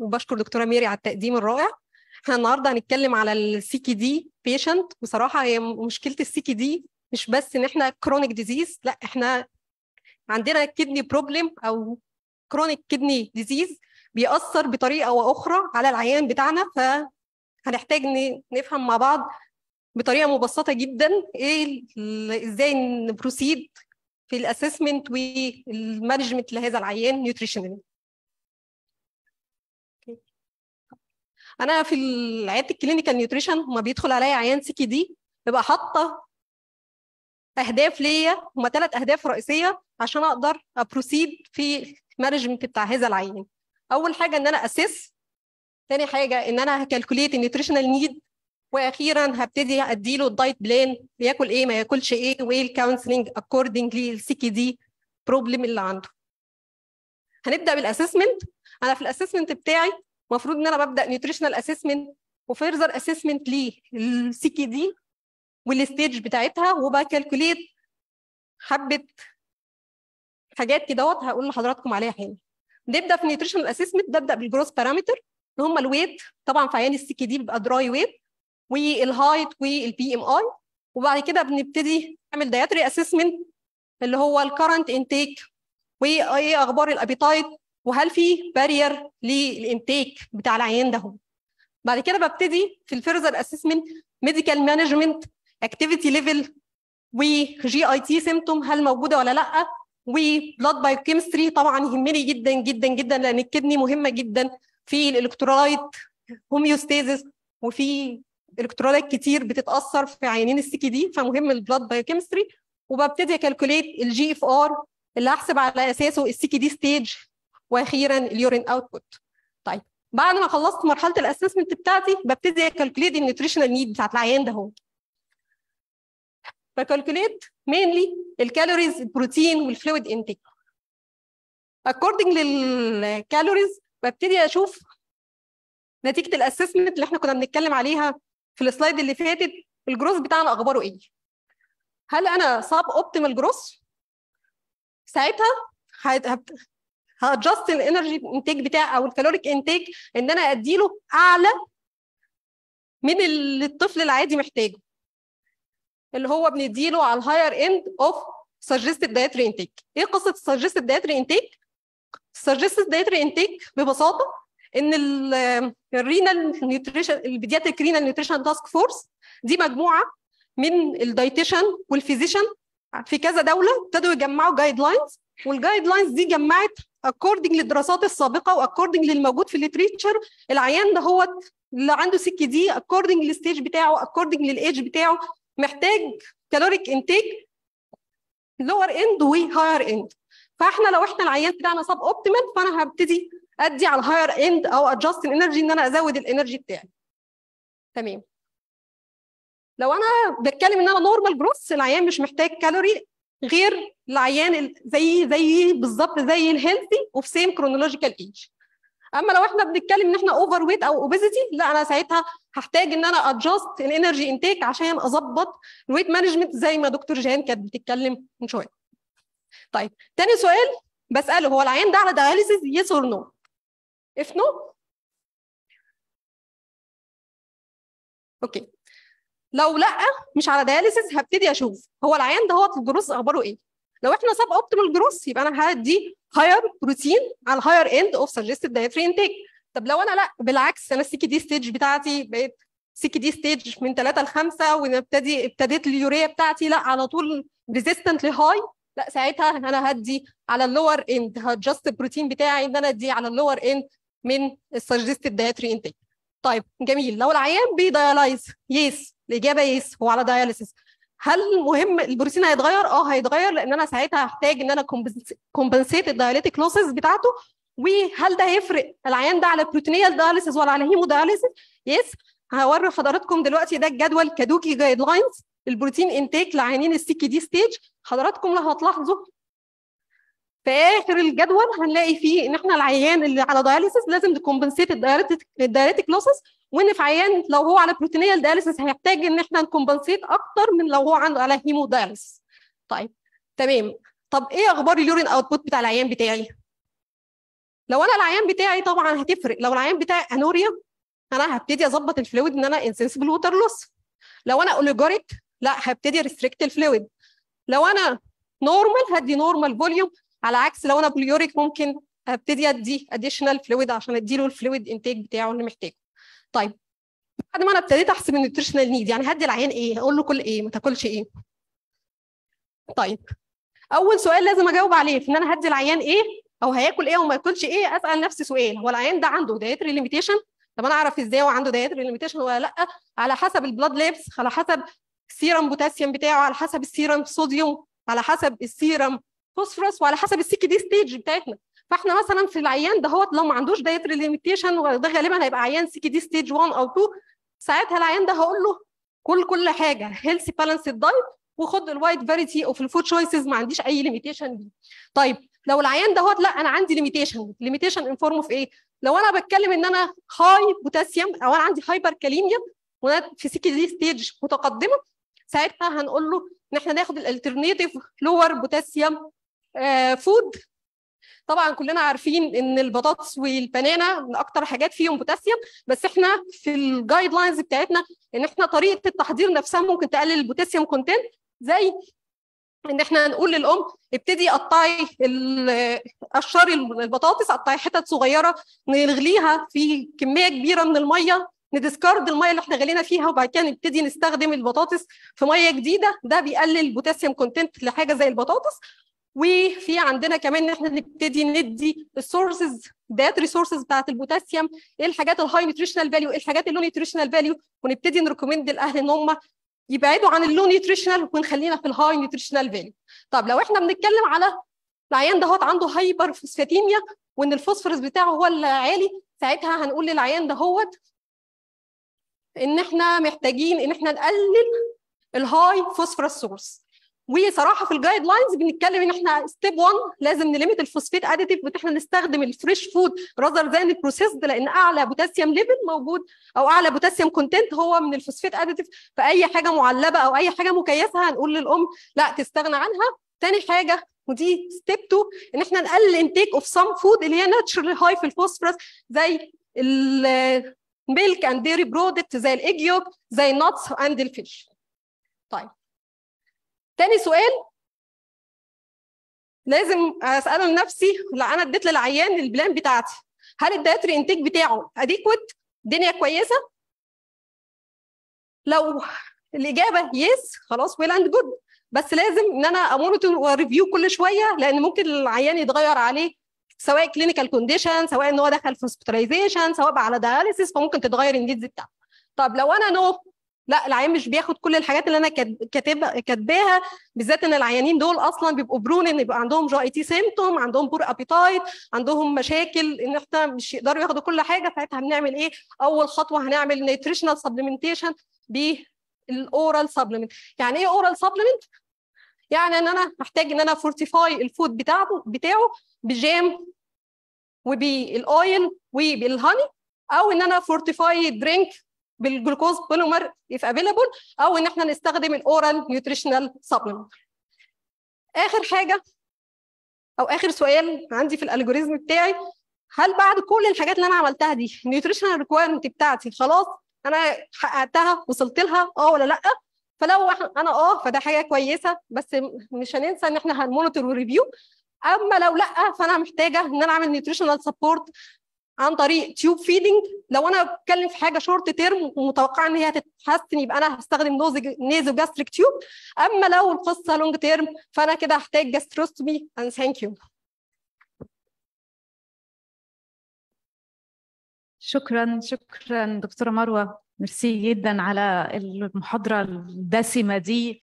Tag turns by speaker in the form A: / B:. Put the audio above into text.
A: وبشكر دكتورة ميري على التقديم الرائع. إحنا النهارده هنتكلم على ال CKD patient وصراحه هي مشكلة ال CKD مش بس إن إحنا chronic disease لا إحنا عندنا kidney problem أو chronic kidney disease بيأثر بطريقة أو أخرى على العيان بتاعنا. فهنحتاج نفهم مع بعض بطريقة مبسطة جدا إيه إزاي ن proceed في ال assessment وال management لهذا العيان nutritional أنا في عيادة ال clinical nutrition لما بيدخل عليا عيان CKD ببقى حاطة أهداف ليا هما ثلاث أهداف رئيسية عشان أقدر ا proceed في ال management بتاع هذا العيان. أول حاجة إن أنا assess ثاني حاجة إن أنا ه calculate ال nutritional need وأخيرا هبتدي أديله ال diet plan ياكل إيه ما ياكلش إيه وإيه ال counseling accordingly لل CKD problem اللي عنده. هنبدأ بال assessment أنا في ال assessment بتاعي المفروض إن أنا ببدأ nutritional assessment و further assessment لل CKD وال stage بتاعتها وب calculate حبة حاجات كده هقول لحضراتكم عليها حالا. نبدا في ال nutritional assessment ببدا بال growth parameter اللي هم ال weight طبعا في عيان ال CKD بيبقى dry weight وال height وال BMI وبعد كده بنبتدي نعمل dietary assessment اللي هو ال current intake وإيه أخبار ال appetite وهل في barrier لل intake بتاع العيان ده بعد كده ببتدي في ال further assessment medical management activity level و GIT symptom هل موجودة ولا لأ؟ و blood biochemistry طبعا يهمني جدا جدا جدا لأن ال kidney مهمه جدا. في ال electrolyte homeostasis وفي electrolyte كتير بتتأثر في عيانين ال CKD فمهم ال blood biochemistry وببتدي أ calculate ال GFR اللي هحسب على أساسه ال CKD stage وأخيرا ال urine output طيب بعد ما خلصت مرحلة ال assessment بتاعتي ببتدي ا calculate ال nutritional need بتاعت العيان ده هو. بكالكوليت مينلي الكالوريز البروتين والفلويد انتيك اكوردنج للكالوريز ببتدي أشوف نتيجة ال assessment اللي إحنا كنا بنتكلم عليها في ال slide اللي فاتت الجروس بتاعنا أخباره إيه؟ هل أنا suboptimal growth ساعتها ه adjust ال energy intake بتاعي أو ال caloric intake إن أنا أديله أعلى من اللي الطفل العادي محتاجه. اللي هو بنديله على ال higher end of suggested dietary intake إيه قصة ال suggested dietary intake ال suggested dietary intake ببساطة إن ال renal nutrition ال pediatric renal nutrition task force دي مجموعة من ال dietitian وال physician في كذا دولة ابتدوا يجمعوا guidelines وال guidelines دي جمعت according للدراسات السابقة و according للموجود في ال literature العيان ده هو اللي عنده CKD according لل stage بتاعه according لل age بتاعه محتاج caloric intake lower end و higher end فاحنا لو إحنا العيان بتاعنا suboptimal فأنا هبتدي أدي على ال higher end أو adjust ال energy إن أنا أزود ال energy بتاعي. تمام. لو أنا بتكلم إن أنا normal growth العيان مش محتاج كالوري غير العيان زي زي بالظبط زي ال healthy وفي same chronological age أما لو إحنا بنتكلم إن إحنا overweight أو obesity لا أنا ساعتها هحتاج إن أنا adjust ال energy intake عشان أظبط ال weight management زي ما دكتور جان كانت بتتكلم من شوية. طيب تاني سؤال بسأله هو العيان ده على dialysis yes or no if no okay لو لأ مش على dialysis هبتدي أشوف هو العيان ده هو الجروس أخباره إيه؟ لو إحنا suboptimal growth يبقى أنا هدي higher protein على ال higher end of suggested dietary intake طب لو أنا لأ بالعكس أنا ال CKD stage بتاعتي بقت CKD stage من 3 ل 5 ونبتدي ابتديت اليوريا بتاعتي لأ على طول resistant ل high لأ ساعتها أنا هدي على ال lower end ه adjust البروتين بتاعي إن أنا أدي على ال lower end من ال suggested dietary intake طيب جميل. لو العيان بي dialyze yes الإجابة yes هو على dialysis هل مهم البروتين هيتغير؟ آه هيتغير لأن أنا ساعتها هحتاج إن أنا compensate ال dialytic losses بتاعته. وهل ده هيفرق العيان ده على peritoneal dialysis ولا على hemodialysis؟ yes هوري حضراتكم دلوقتي ده الجدول KDOQI guidelines ال protein intake لعيانين ال CKD stage حضراتكم لو هتلاحظوا في آخر الجدول هنلاقي فيه إن إحنا العيان اللي على dialysis لازم ت compensate ال dialytic ال dialytic losses وإن في عيان لو هو على peritoneal dialysis هيحتاج إن إحنا ن compensate أكتر من لو هو عنده على hemodialysis طيب تمام. طب إيه أخبار ال urine output بتاع العيان بتاعي؟ لو أنا العيان بتاعي طبعا هتفرق. لو العيان بتاعي anuria أنا هبتدي أظبط ال fluid إن أنا insensible water loss لو أنا oliguric لا هبتدي restrict ال fluid لو أنا normal هدي normal volume على عكس لو أنا polyuric ممكن هبتدي أدي additional fluid عشان اديله ال fluid intake بتاعه اللي محتاجه. طيب بعد ما أنا ابتديت أحسب ال nutritional need يعني هدي العيان إيه؟ أقول له كل إيه؟ ما تاكلش إيه؟ طيب أول سؤال لازم أجاوب عليه في إن أنا هدي العيان إيه؟ أو هياكل إيه وما ياكلش إيه؟ أسأل نفسي سؤال هو العيان ده عنده dietary limitation طب أنا أعرف إزاي هو عنده dietary limitation ولا لأ؟ على حسب ال blood labs على حسب ال serum potassium بتاعه على حسب ال serum sodium على حسب ال serum phosphorus وعلى حسب ال CKD stage بتاعتنا. فاحنا مثلا في العيان ده هو لو ما عندوش dietary limitation وده غالبا هيبقى عيان CKD stage 1 أو 2 ساعتها العيان ده هقول له كل كل حاجة healthy balanced diet وخد ال wide variety of ال food choices ما عنديش أي limitation دي طيب لو العيان ده لا أنا عندي limitation limitation in form of إيه؟ لو أنا بتكلم إن أنا high potassium أو أنا عندي hyperkalemia وأنا في CKD stage متقدمة ساعتها هنقول له إن إحنا ناخد ال alternative lower potassium food طبعا كلنا عارفين إن البطاطس وال banana من أكتر حاجات فيهم بوتاسيوم بس إحنا في ال guidelines بتاعتنا إن إحنا طريقة التحضير نفسها ممكن تقلل ال potassium content زي إن إحنا نقول للأم ابتدي قطعي قشري البطاطس قطعي حتت صغيرة نغليها في كمية كبيرة من المية ن discard المية اللي إحنا غلينا فيها وبعد كده نبتدي نستخدم البطاطس في مية جديدة ده بيقلل ال potassium content لحاجة زي البطاطس. وفي عندنا كمان إن إحنا نبتدي ندي ال sources that resources بتاعت البوتاسيوم إيه الحاجات ال high nutritional value إيه الحاجات ال low nutritional value ونبتدي ن recommend الاهل إن هم يبعدوا عن ال low nutritional ونخلينا في ال high nutritional value طب لو إحنا بنتكلم على العيان دهوت عنده hyperphosphatemia وإن الفوسفورس بتاعه هو اللي عالي ساعتها هنقول للعيان دهوت إن إحنا محتاجين إن إحنا نقلل ال high phosphorus source وصراحة في ال guidelines بنتكلم إن إحنا step 1 لازم ن limit ال phosphate additive إحنا نستخدم ال fresh food rather than ال processed لأن أعلى potassium level موجود أو أعلى potassium content هو من ال phosphate additive فأي حاجة معلبة أو أي حاجة مكيسة هنقول للأم نستغنى عنها. تاني حاجة ودي step 2 إن إحنا نقلل intake of some food اللي هي naturally high في الفوسفورس زي ال milk and dairy product زي الايج يوك زي ال nuts and ال fish طيب. تاني سؤال. لازم أسأله لنفسي لا أنا اديت للعيان ال plan بتاعتي. هل ال dietary intake بتاعه adequate الدنيا كويسة؟ لو الإجابة yes خلاص well and good بس لازم إن أنا ا monitor و review كل شوية لأن ممكن العيان يتغير عليه سواء clinical condition سواء إن هو دخل في hospitalization سواء بقى على dialysis فممكن تتغير ال needs بتاعته. طب لو أنا no لا العيان مش بياخد كل الحاجات اللي أنا كاتب كاتباها بالذات إن العيانين دول أصلا بيبقوا prone إن يبقى عندهم GIT symptom عندهم poor appetite عندهم مشاكل إن إحنا مش يقدروا ياخدوا كل حاجة ساعتها بنعمل إيه؟ أول خطوة هنعمل nutritional supplementation بال oral supplement يعني إيه oral supplement يعني إن أنا محتاج إن أنا fortify ال food بتاعه بتاعه ب jam وبال oil وبال honey أو إن أنا fortify drink بال glucose polymer if available أو إن إحنا نستخدم ال oral nutritional supplement آخر حاجة أو آخر سؤال عندي في ال algorithm بتاعي هل بعد كل الحاجات اللي أنا عملتها دي ال nutritional requirement بتاعتي خلاص أنا حققتها وصلت لها آه ولا لأ؟ فلو أنا آه فده حاجة كويسة بس مش هننسى إن إحنا هن monitor و review. أما لو لأ فأنا محتاجة إن أنا أعمل nutritional support عن طريق tube feeding لو أنا بتكلم في حاجة short term ومتوقعة إن هي تتحسن يبقى أنا هستخدم nasogastric tube أما لو القصة long term فأنا كده هحتاج gastrostomy and thank you
B: شكرا شكرا دكتورة مروة. ميرسي جدا على المحاضرة الدسمة دي.